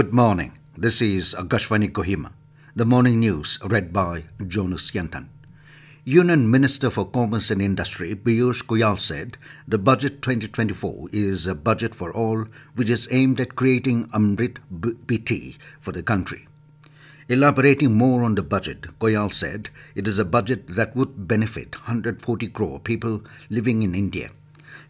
Good morning. This is Akashvani Kohima. The morning news read by Jonas Yantan. Union Minister for Commerce and Industry Piyush Goyal said the budget 2024 is a budget for all which is aimed at creating Amrit Biti for the country. Elaborating more on the budget, Goyal said it is a budget that would benefit 140 crore people living in India.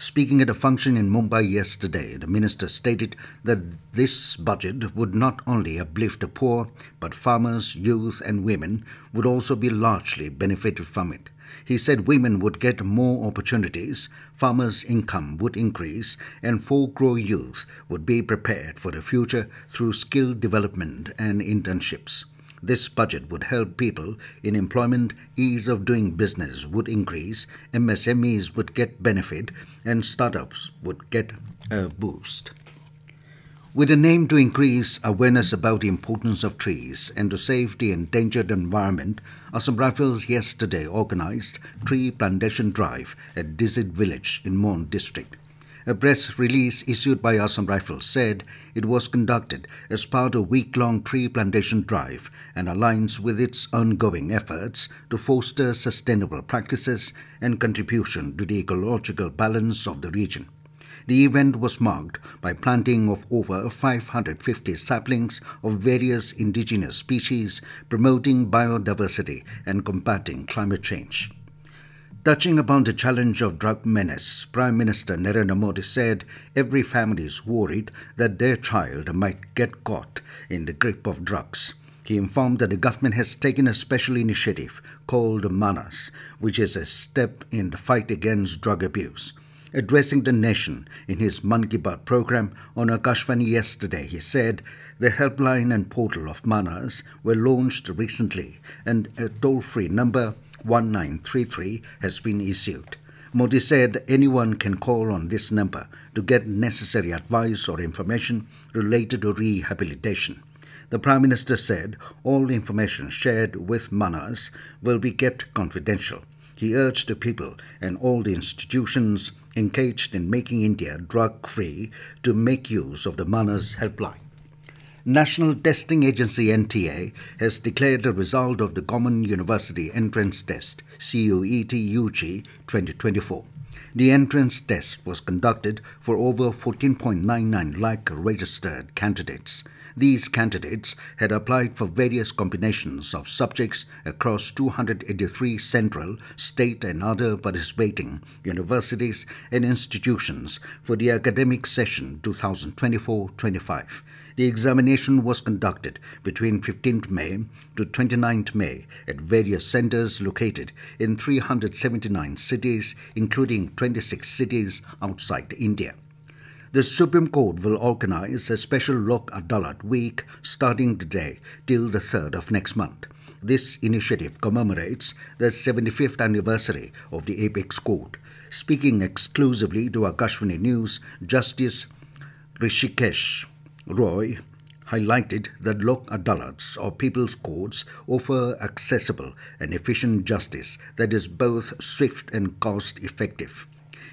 Speaking at a function in Mumbai yesterday, the minister stated that this budget would not only uplift the poor, but farmers, youth, and women would also be largely benefited from it. He said women would get more opportunities, farmers' income would increase, and 4 crore youth would be prepared for the future through skill development and internships. This budget would help people in employment, ease of doing business would increase, MSMEs would get benefit, and startups would get a boost. With an aim to increase awareness about the importance of trees and to save the endangered environment, Assam Rifles yesterday organized Tree Plantation Drive at Tizit Village in Mon district. A press release issued by Assam Rifles said it was conducted as part of a week long tree plantation drive and aligns with its ongoing efforts to foster sustainable practices and contribution to the ecological balance of the region. The event was marked by planting of over 550 saplings of various indigenous species, promoting biodiversity and combating climate change. Touching upon the challenge of drug menace, Prime Minister Narendra Modi said every family is worried that their child might get caught in the grip of drugs. He informed that the government has taken a special initiative called Manas, which is a step in the fight against drug abuse. Addressing the nation in his Mann Ki Baat program on Akashvani yesterday, he said the helpline and portal of Manas were launched recently and a toll free number 1933 has been issued. Modi said anyone can call on this number to get necessary advice or information related to rehabilitation. The Prime Minister said all information shared with Manas will be kept confidential. He urged the people and all the institutions engaged in making India drug free to make use of the Manas helpline. National Testing Agency NTA has declared the result of the Common University Entrance Test CUET UG 2024. The entrance test was conducted for over 14.99 lakh registered candidates. These candidates had applied for various combinations of subjects across 283 central, state, and other participating universities and institutions for the academic session 2024 25. The examination was conducted between 15th May to 29th May at various centers located in 379 cities, including 26 cities outside India. The Supreme Court will organize a special Lok Adalat week starting today till the 3rd of next month. This initiative commemorates the 75th anniversary of the Apex Court. Speaking exclusively to Akashvani News, Justice Rishikesh Roy highlighted that Lok Adalats or people's courts offer accessible and efficient justice that is both swift and cost effective.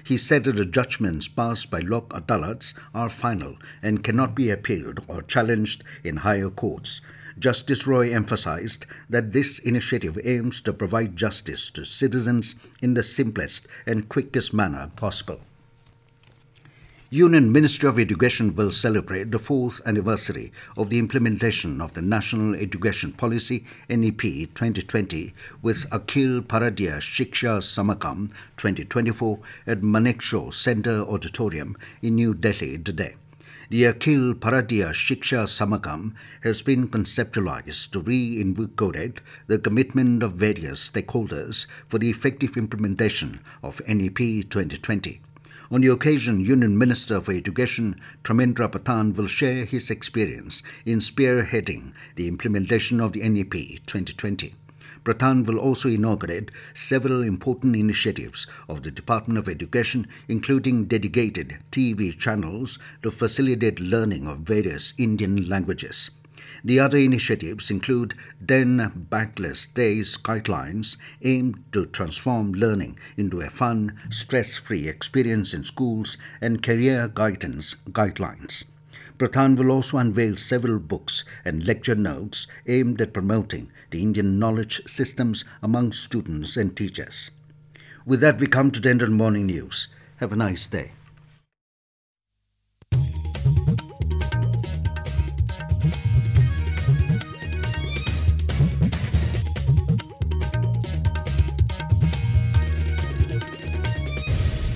He said that the judgments passed by Lok Adalats are final and cannot be appealed or challenged in higher courts. Justice Roy emphasized that this initiative aims to provide justice to citizens in the simplest and quickest manner possible. Union Ministry of Education will celebrate the fourth anniversary of the implementation of the National Education Policy NEP 2020 with Akhil Bharatiya Shiksha Samagam 2024 at Manekshaw Center Auditorium in New Delhi today. The Akhil Bharatiya Shiksha Samagam has been conceptualized to reinvigorate the commitment of various stakeholders for the effective implementation of NEP 2020. On the occasion, Union Minister for Education Dharmendra Pradhan will share his experience in spearheading the implementation of the NEP 2020. Pradhan will also inaugurate several important initiatives of the Department of Education, including dedicated TV channels to facilitate learning of various Indian languages. The other initiatives include 10 bagless days guidelines aimed to transform learning into a fun, stress free experience in schools and career guidance guidelines. Pradhan will also unveil several books and lecture notes aimed at promoting the Indian knowledge systems among students and teachers. With that, we come to the end of morning news. Have a nice day.